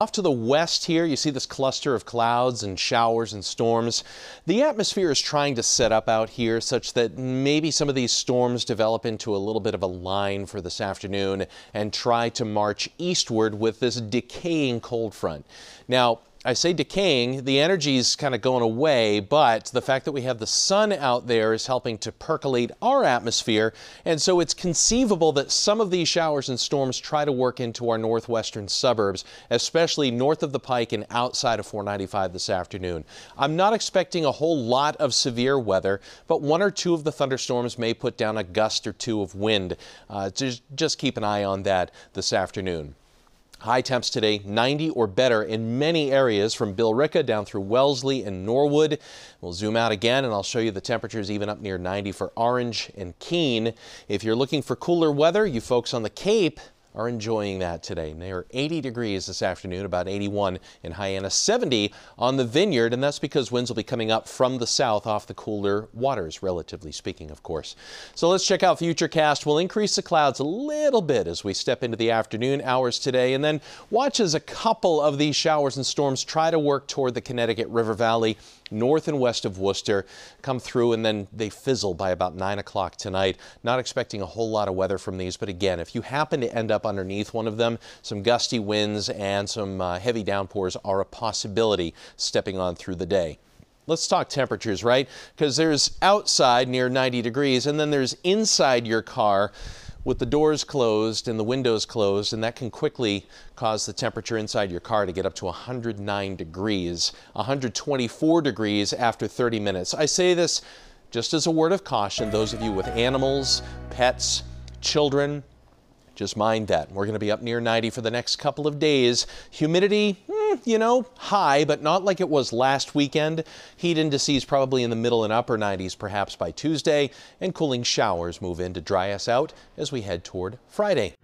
Off to the west here, you see this cluster of clouds and showers and storms. The atmosphere is trying to set up out here such that maybe some of these storms develop into a little bit of a line for this afternoon and try to march eastward with this decaying cold front. Now, I say decaying, the energy is kind of going away, but the fact that we have the sun out there is helping to percolate our atmosphere. And so it's conceivable that some of these showers and storms try to work into our northwestern suburbs, especially north of the Pike and outside of 495 this afternoon. I'm not expecting a whole lot of severe weather, but one or two of the thunderstorms may put down a gust or two of wind. Uh, just, just keep an eye on that this afternoon. High temps today 90 or better in many areas from Billerica down through Wellesley and Norwood. We'll zoom out again and I'll show you the temperatures even up near 90 for Orange and Keene. If you're looking for cooler weather, you folks on the Cape, are enjoying that today. They are 80 degrees this afternoon, about 81 in Hyannis, 70 on the Vineyard, and that's because winds will be coming up from the south off the cooler waters, relatively speaking, of course. So let's check out Futurecast. We'll increase the clouds a little bit as we step into the afternoon hours today, and then watch as a couple of these showers and storms try to work toward the Connecticut River Valley north and west of Worcester come through and then they fizzle by about 9 o'clock tonight. Not expecting a whole lot of weather from these, but again, if you happen to end up underneath one of them, some gusty winds and some uh, heavy downpours are a possibility stepping on through the day. Let's talk temperatures, right? Because there's outside near 90 degrees and then there's inside your car with the doors closed and the windows closed, and that can quickly cause the temperature inside your car to get up to 109 degrees, 124 degrees after 30 minutes. I say this just as a word of caution, those of you with animals, pets, children, just mind that. We're going to be up near 90 for the next couple of days. Humidity, hmm, you know, high, but not like it was last weekend. Heat indices probably in the middle and upper 90s perhaps by Tuesday, and cooling showers move in to dry us out as we head toward Friday.